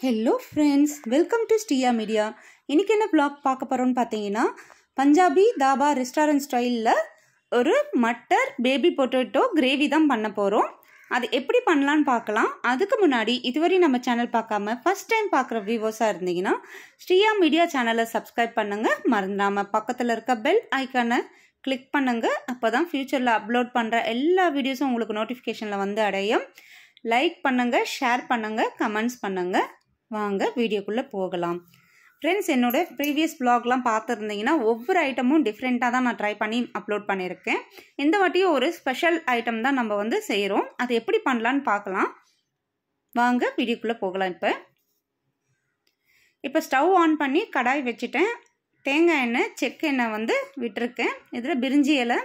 Hello friends welcome to ஸ்டியா media இன்றைக்கி என்ன ப்ளாக் பார்க்க போகிறோம்னு பார்த்தீங்கன்னா பஞ்சாபி தாபா ரெஸ்டாரண்ட் ஸ்டைலில் ஒரு மட்டர் பேபி பொட்டேட்டோ கிரேவி தான் பண்ண போகிறோம் அது எப்படி பண்ணலான்னு பார்க்கலாம். அதுக்கு முன்னாடி இதுவரை நம்ம சேனல் பார்க்காம ஃபர்ஸ்ட் டைம் பார்க்குற வியூவர்ஸாக இருந்தீங்கன்னா ஸ்ரீயா மீடியா சேனலை சப்ஸ்கிரைப் பண்ணுங்கள் மறந்துடாமல் பக்கத்தில் இருக்க பெல் ஐக்கானை கிளிக் பண்ணுங்கள் அப்போ தான் ஃப்யூச்சரில் அப்லோட் பண்ணுற எல்லா வீடியோஸும் உங்களுக்கு நோட்டிஃபிகேஷனில் வந்து அடையும். லைக் பண்ணுங்கள் ஷேர் பண்ணுங்கள் கமெண்ட்ஸ் பண்ணுங்கள் வாங்க வீடியோக்குள்ளே போகலாம். ஃப்ரெண்ட்ஸ் என்னோட ப்ரீவியஸ் ப்ளாக்லாம் பார்த்துருந்தீங்கன்னா ஒவ்வொரு ஐட்டமும் டிஃப்ரெண்ட்டாக தான் நான் ட்ரை பண்ணி அப்லோட் பண்ணியிருக்கேன். இந்த வாட்டியும் ஒரு ஸ்பெஷல் ஐட்டம் தான் நம்ம வந்து செய்கிறோம் அது எப்படி பண்ணலான்னு பார்க்கலாம். வாங்க வீடியோக்குள்ளே போகலாம் இப்போ. இப்போ ஸ்டவ் ஆன் பண்ணி கடாய் வச்சுட்டேன். தேங்காய் எண்ணெய் செக்கு எண்ணெய் வந்து விட்டுருக்கேன். இதில் பிரிஞ்சி இலை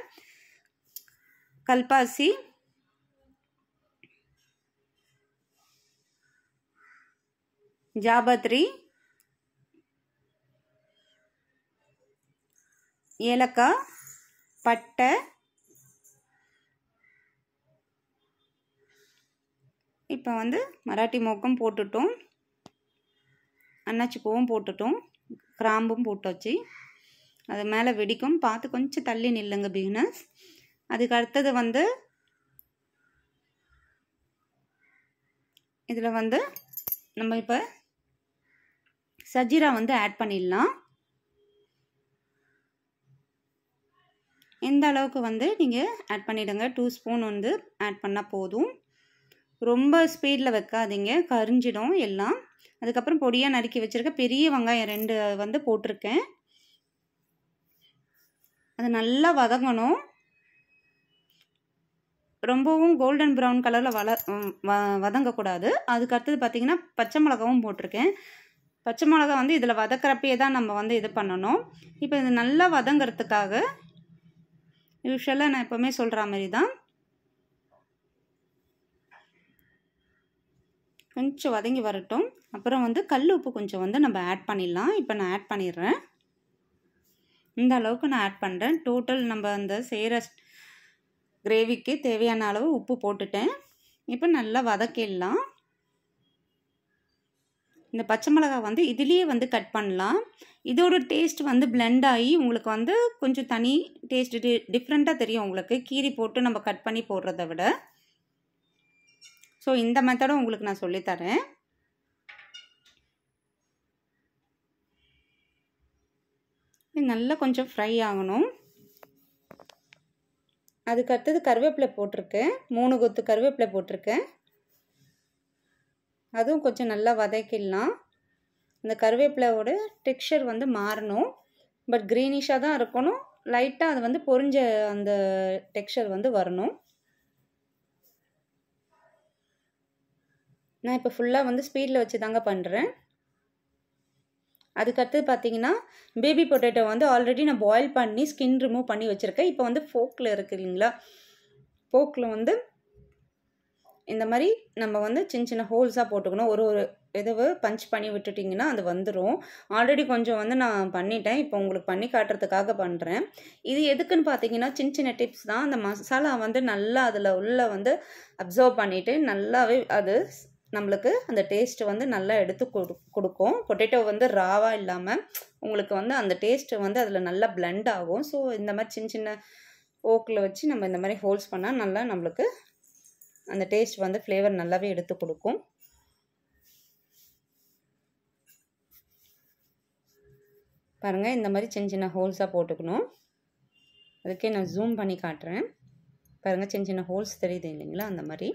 கல்பாசி ஜாபத்ரி. ஏலக்காய் பட்டை. இப்போ வந்து மராட்டி மோக்கம் போட்டுட்டோம். அன்னாச்சி பூவும் போட்டுட்டோம். கிராம்பும் போட்டாச்சு. அது மேலே வெடிக்கும். பார்த்து கொஞ்சம் தள்ளி நில்லுங்க பிகினஸ் அதுக்கு அடுத்தது வந்து இதில் வந்து நம்ம இப்போ சஜீரா வந்து ஆட் பண்ணிடலாம். எந்த அளவுக்கு வந்து நீங்கள் ஆட் பண்ணிவிடுங்க டூ ஸ்பூன் வந்து ஆட் பண்ணால் போதும். ரொம்ப ஸ்பீடில் வைக்காதீங்க கரிஞ்சிடும் எல்லாம். அதுக்கப்புறம் பொடியாக நறுக்கி வச்சுருக்க பெரிய வெங்காயம் ரெண்டு வந்து போட்டிருக்கேன். அது நல்லா வதங்கணும். ரொம்பவும் கோல்டன் ப்ரௌன் கலரில் வள வ வதங்கக்கூடாது. அதுக்கு அடுத்தது பார்த்திங்கன்னா பச்சை மிளகாவும் போட்டிருக்கேன். பச்சை மிளகா வந்து இதில் வதக்கிறப்பே தான் நம்ம வந்து இது பண்ணணும். இப்போ இது நல்லா வதங்கிறதுக்காக யூஸ்வலாக நான் எப்போவுமே சொல்கிற மாதிரி தான் கொஞ்சம் வதங்கி வரட்டும். அப்புறம் வந்து கல் உப்பு கொஞ்சம் வந்து நம்ம ஆட் பண்ணிடலாம். இப்போ நான் ஆட் பண்ணிடுறேன். இந்த அளவுக்கு நான் ஆட் பண்ணுறேன் டோட்டல் நம்ம அந்த செய்கிற கிரேவிக்கு தேவையான அளவு உப்பு போட்டுட்டேன். இப்போ நல்லா வதக்கிடலாம். இந்த பச்சை மிளகாய் வந்து இதுலேயே வந்து கட் பண்ணலாம். இதோட டேஸ்ட் வந்து பிளெண்ட் ஆகி உங்களுக்கு வந்து கொஞ்சம் தனி டேஸ்ட் டி டிஃப்ரெண்ட்டாக தெரியும் உங்களுக்கு. கீரி போட்டு நம்ம கட் பண்ணி போடுறத விட. ஸோ இந்த மெத்தடும் உங்களுக்கு நான் சொல்லித்தரேன் இது நல்லா கொஞ்சம் ஃப்ரை ஆகணும். அதுக்கு அடுத்தது கருவேப்பிலை போட்டிருக்கேன். மூணு கொத்து கருவேப்பிலை போட்டிருக்கேன். அதுவும் கொஞ்சம் நல்லா வதக்கிடலாம். இந்த கருவேப்பிலையோட டெக்ஸ்சர் வந்து மாறணும். பட் க்ரீனிஷாக தான் இருக்கணும். லைட்டாக அது வந்து பொறிஞ்ச அந்த டெக்ஸ்சர் வந்து வரணும். நான் இப்போ ஃபுல்லாக வந்து ஸ்பீடில் வச்சு தாங்க பண்ணுறேன் அதுக்கடுத்து பார்த்தீங்கன்னா பேபி பொட்டேட்டோ வந்து ஆல்ரெடி நான் பாயில் பண்ணி ஸ்கின் ரிமூவ் பண்ணி வச்சுருக்கேன். இப்போ வந்து ஃபோக்கில் இருக்குது இல்லைங்களா? ஃபோக்கில் வந்து இந்த மாதிரி நம்ம வந்து சின்ன சின்ன ஹோல்ஸாக போட்டுக்கணும். ஒரு ஒரு இதுவு பஞ்ச் பண்ணி விட்டுட்டிங்கன்னா அது வந்துடும் ஆல்ரெடி கொஞ்சம் வந்து நான் பண்ணிட்டேன். இப்போ உங்களுக்கு பண்ணி காட்டுறதுக்காக பண்ணுறேன் இது எதுக்குன்னு பார்த்தீங்கன்னா சின்ன சின்ன டிப்ஸ் தான். அந்த மசாலா வந்து நல்லா அதில் உள்ள வந்து அப்சர்வ் பண்ணிவிட்டு நல்லாவே அது நம்மளுக்கு அந்த டேஸ்ட்டு வந்து நல்லா எடுத்து கொடு கொடுக்கும். பொட்டேட்டோ வந்து ராவாக இல்லாமல் உங்களுக்கு வந்து அந்த டேஸ்ட்டு வந்து அதில் நல்லா பிளெண்ட் ஆகும். ஸோ இந்த மாதிரி சின்ன சின்ன ஓக்கில் வச்சு நம்ம இந்த மாதிரி ஹோல்ஸ் பண்ணால் நல்லா நம்மளுக்கு அந்த டேஸ்ட் வந்து ஃப்ளேவர் நல்லாவே எடுத்து கொடுக்கும். பாருங்கள் இந்த மாதிரி சின்ன சின்ன ஹோல்ஸாக போட்டுக்கணும். அதுக்கே நான் ஜூம் பண்ணி காட்டுறேன். பாருங்கள் சின்ன சின்ன ஹோல்ஸ் தெரியுது இல்லைங்களா அந்த மாதிரி.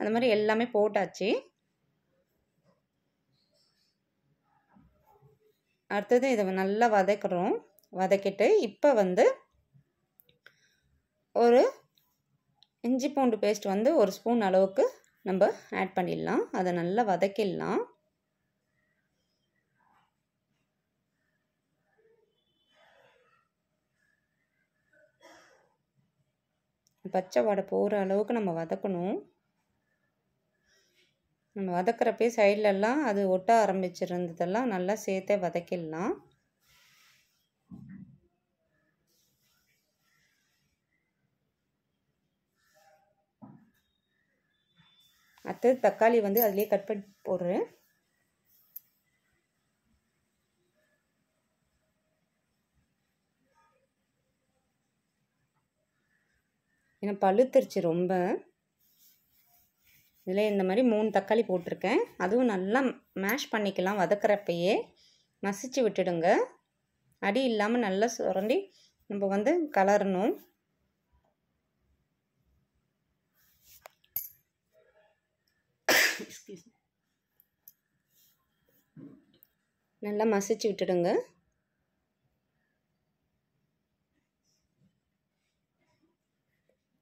அந்த மாதிரி எல்லாமே போட்டாச்சு. அடுத்தது இதை நல்லா வதக்குறோம். வதக்கிட்டு இப்போ வந்து ஒரு இஞ்சி பூண்டு பேஸ்ட் வந்து ஒரு ஸ்பூன் அளவுக்கு நம்ம ஆட் பண்ணிடலாம். அதை நல்லா வதக்கிடலாம். பச்சை வடை போகிற அளவுக்கு நம்ம வதக்கணும். நம்ம வதக்கிறப்பே சைட்லலாம் அது ஒட்ட ஆரம்பிச்சிருந்ததெல்லாம் நல்லா சேர்த்தே வதக்கிடலாம். அடுத்தது தக்காளி வந்து அதிலே கட் பண்ணி போடுறேன். ஏன்னா பழுத்துருச்சு ரொம்ப. இதில் இந்த மாதிரி மூணு தக்காளி போட்டிருக்கேன். அதுவும் நல்லா மேஷ் பண்ணிக்கலாம் வதக்கிறப்பையே. மசிச்சு விட்டுடுங்க. அடி இல்லாமல் நல்லா சுரண்டி நம்ம வந்து கலரணும். நல்லா மசிச்சு விட்டுடுங்க.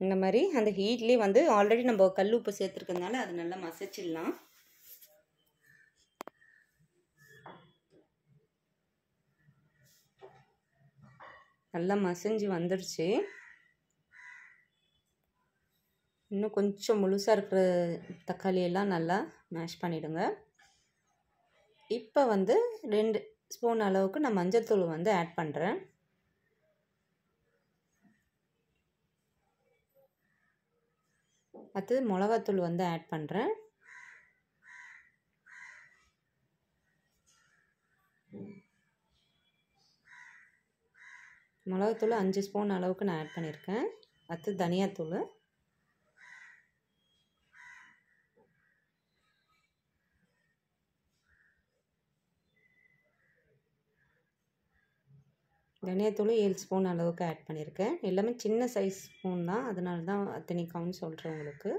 இந்த மாதிரி அந்த ஹீட்லேயே வந்து ஆல்ரெடி நம்ம கல் உப்பு சேர்த்துருக்கனால அது நல்லா மசிச்சிடலாம். நல்லா மசிஞ்சு வந்துடுச்சு இன்னும் கொஞ்சம் முழுசாக இருக்கிற தக்காளியெல்லாம் நல்லா மேஷ் பண்ணிவிடுங்க இப்போ வந்து ரெண்டு ஸ்பூன் அளவுக்கு நான் மஞ்சள்தூள் வந்து ஆட் பண்ணுறேன் அடுத்தது மிளகாத்தூள் வந்து ஆட் பண்ணுறேன் மிளகாத்தூள் அஞ்சு ஸ்பூன் அளவுக்கு நான் ஆட் பண்ணியிருக்கேன். அடுத்து தனியாத்தூள். தனியாத்தூள் ஏழு ஸ்பூன் அளவுக்கு ஆட் பண்ணியிருக்கேன் எல்லாமே சின்ன சைஸ் ஸ்பூன் தான். அதனால தான் அத்தனை கவுண்ட் சொல்கிறேன் உங்களுக்கு.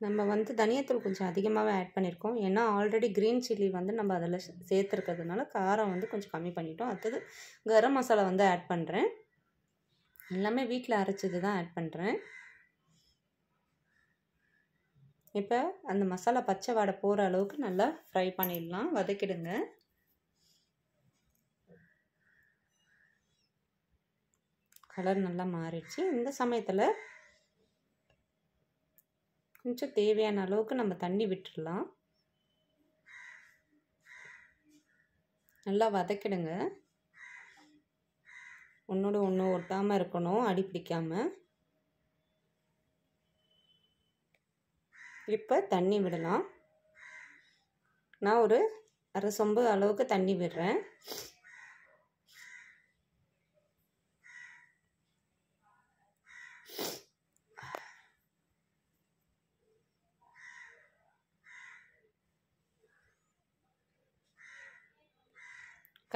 நம்ம வந்து தனியாத்தூள் கொஞ்சம் அதிகமாகவே ஆட் பண்ணியிருக்கோம் ஏன்னா ஆல்ரெடி க்ரீன் சில்லி வந்து நம்ம அதில் சேர்த்துருக்கிறதுனால காரம் வந்து கொஞ்சம் கம்மி பண்ணிட்டோம். அடுத்தது கரம் மசாலா வந்து ஆட் பண்ணுறேன் எல்லாமே வீட்டில் அரைச்சது தான் ஆட் பண்ணுறேன் இப்போ அந்த மசாலா பச்சை வாடை போகிற அளவுக்கு நல்லா ஃப்ரை பண்ணிடலாம். வதக்கிடுங்க. கலர் நல்லா மாறிடுச்சு. இந்த சமயத்தில் கொஞ்சம் தேவையான அளவுக்கு நம்ம தண்ணி விட்டுடலாம். நல்லா வதக்கிடுங்க. ஒன்றோட ஒன்று ஒட்டாமல் இருக்கணும் அடி பிடிக்காமல் இப்போ தண்ணி விடலாம். நான் ஒரு அரை சொம்பு அளவுக்கு தண்ணி விடுறேன்.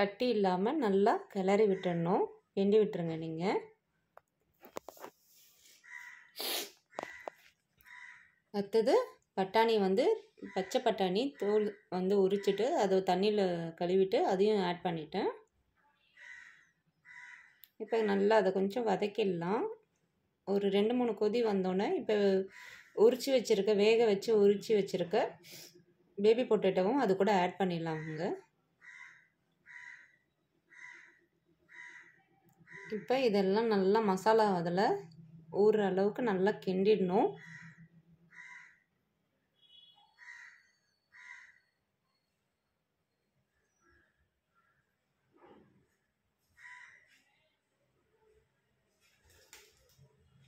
கட்டி இல்லாமல் நல்லா கிளறி விட்டுடணும் எண்டி விட்டுருங்க நீங்கள் அடுத்தது பட்டாணி வந்து பச்சை பட்டாணி தோல் வந்து உரிச்சிட்டு அதை தண்ணியில் கழுவிட்டு அதையும் ஆட் பண்ணிட்டேன். இப்போ நல்லா அதை கொஞ்சம் வதக்கிடலாம். ஒரு ரெண்டு மூணு கொதி வந்தோடனே இப்போ உரித்து வச்சுருக்க வேக வச்சு உரித்து வச்சுருக்க பேபி பொட்டேட்டோவும் அது கூட ஆட் பண்ணிடலாமுங்க இப்போ இதெல்லாம் நல்லா மசாலா அதில் ஊறுற அளவுக்கு நல்லா கிண்டிடணும்.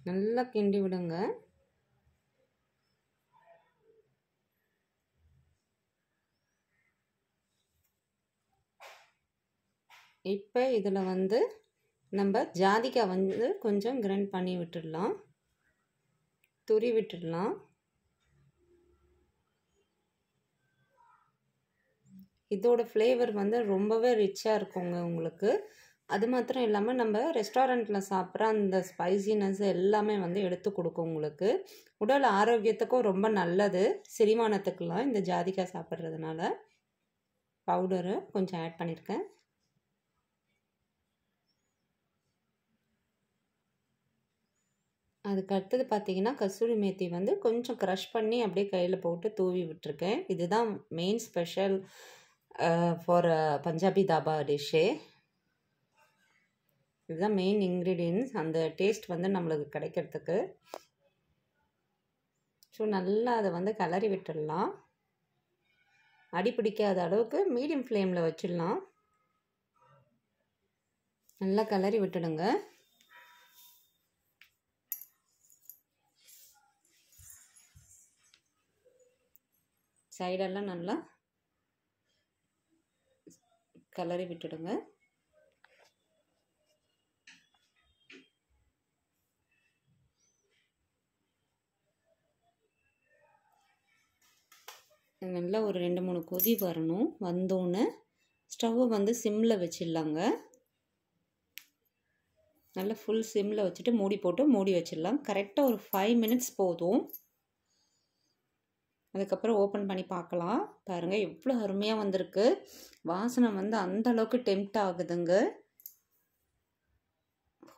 நல்லா கிண்டி விடுங்க. இப்போ இதில் வந்து நம்ம ஜாதிக்காய் வந்து கொஞ்சம் கிரைண்ட் பண்ணி விட்டுடலாம். துரி விட்டுடலாம். இதோட ஃப்ளேவர் வந்து ரொம்பவே ரிச்சாக இருக்குங்க உங்களுக்கு. அது மாத்திரம் இல்லாமல் நம்ம ரெஸ்டாரண்ட்டில் சாப்பிட்ற அந்த ஸ்பைசினஸ் எல்லாமே வந்து எடுத்து கொடுக்கும் உங்களுக்கு. உடல் ஆரோக்கியத்துக்கும் ரொம்ப நல்லது. செரிமானத்துக்கெலாம் இந்த ஜாதிக்காய் சாப்பிட்றதுனால. பவுடரு கொஞ்சம் ஆட் பண்ணியிருக்கேன் அதுக்கு அடுத்தது பார்த்திங்கன்னா கஸ்தூரி மேத்தி வந்து கொஞ்சம் க்ரஷ் பண்ணி அப்படியே கையில் போட்டு தூவி விட்டுருக்கேன். இதுதான் main special for Punjabi dhaba டிஷ்ஷே இதுதான் மெயின் இன்க்ரீடியன்ஸ் அந்த டேஸ்ட் வந்து நம்மளுக்கு கிடைக்கிறதுக்கு. ஸோ நல்லா அதை வந்து கலரி விட்டுடலாம். அடி பிடிக்காத அளவுக்கு மீடியம் ஃப்ளேமில் வச்சிடலாம். நல்லா கலரி விட்டுடுங்க. சைடெல்லாம் நல்லா கலரி விட்டுடுங்க. நல்லா ஒரு ரெண்டு மூணு கொதி வரணும். வந்தோன்னே ஸ்டவ்வை வந்து சிம்மில் வச்சிடலாங்க. நல்லா ஃபுல் சிம்மில் வச்சுட்டு மூடி போட்டு மூடி வச்சிடலாம். கரெக்டாக ஒரு ஃபைவ் மினிட்ஸ் போதும். அதுக்கப்புறம் ஓப்பன் பண்ணி பார்க்கலாம். பாருங்கள் எவ்வளோ அருமையாக வந்திருக்கு. வாசனை வந்து அந்த அளவுக்கு டெம்ட் ஆகுதுங்க.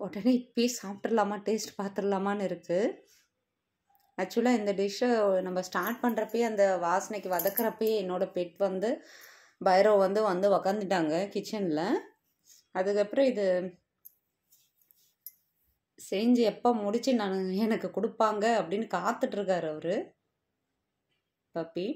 உடனே இப்பயே சாப்பிட்றலாமா டேஸ்ட் பார்த்துடலாமான்னு இருக்குது ஆக்சுவலாக இந்த டிஷ்ஷை நம்ம ஸ்டார்ட் பண்ணுறப்பயே அந்த வாசனைக்கு வதக்கிறப்பயே என்னோடய பெட் வந்து பைரவ் வந்து வந்து உக்காந்துட்டாங்க கிச்சனில் அதுக்கப்புறம் இது செஞ்சு எப்போ முடித்து நான் எனக்கு கொடுப்பாங்க அப்படின்னு காத்துட்ருக்காரு அவர். பப்பி.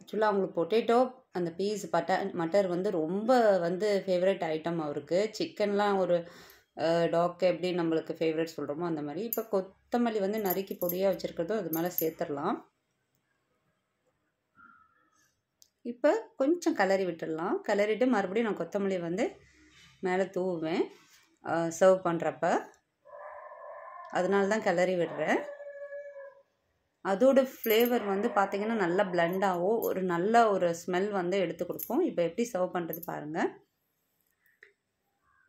ஆக்சுவலாக அவங்களுக்கு பொட்டேட்டோ அந்த பீஸ் பட்ட மட்டர் வந்து ரொம்ப வந்து ஃபேவரட் ஐட்டம் அவருக்கு. சிக்கன்லாம் ஒரு டாக் எப்படி நம்மளுக்கு ஃபேவரட் சொல்கிறோமோ அந்த மாதிரி. இப்போ கொத்தமல்லி வந்து நறுக்கி பொடியாக வச்சுருக்கிறதும் அது மேலே சேர்த்துடலாம். இப்போ கொஞ்சம் கலரி விட்டுடலாம். கலரிட்டு மறுபடியும் நான் கொத்தமல்லி வந்து மேலே தூவுவேன். சர்வ் பண்ணுறப்ப அதனால தான் கிளறி விடுறேன். அதோட ஃப்ளேவர் வந்து பார்த்திங்கன்னா நல்லா பிளண்டாகவும் ஒரு நல்ல ஒரு ஸ்மெல் வந்து எடுத்து கொடுக்கும். இப்போ எப்படி சர்வ் பண்ணுறது பாருங்கள்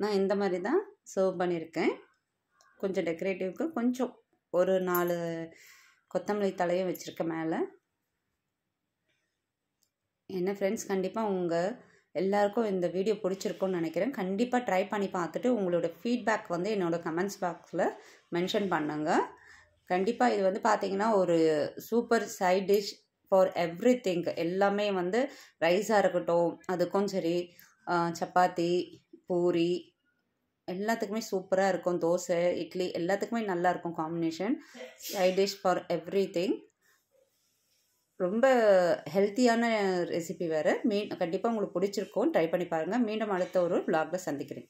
நான் இந்த மாதிரி தான் சர்வ் பண்ணியிருக்கேன். கொஞ்சம் டெக்கரேட்டிவ்க்கு கொஞ்சம் ஒரு நாலு கொத்தமல்லி தலையும் வச்சுருக்கேன் மேலே. என்ன ஃப்ரெண்ட்ஸ் கண்டிப்பாக உங்கள் எல்லாருக்கும் இந்த வீடியோ பிடிச்சிருக்கும்னு நினைக்கிறேன். கண்டிப்பாக ட்ரை பண்ணி பார்த்துட்டு உங்களோட ஃபீட்பேக் வந்து என்னோடய கமெண்ட்ஸ் பாக்ஸில் மென்ஷன் பண்ணுங்கள் கண்டிப்பாக இது வந்து பார்த்தீங்கன்னா ஒரு super side dish for everything எல்லாமே வந்து ரைஸாக இருக்கட்டும் அதுக்கும் சரி சப்பாத்தி பூரி எல்லாத்துக்குமே சூப்பராக இருக்கும். தோசை இட்லி எல்லாத்துக்குமே நல்லா இருக்கும் combination. Side dish for everything ரொம்ப ஹெல்த்தியான ரெசிபி வேறு. மீன் கண்டிப்பாக உங்களுக்கு பிடிச்சிருக்கும். ட்ரை பண்ணி பாருங்கள் மீண்டும் அடுத்த ஒரு விலாகில் சந்திக்கிறேன்.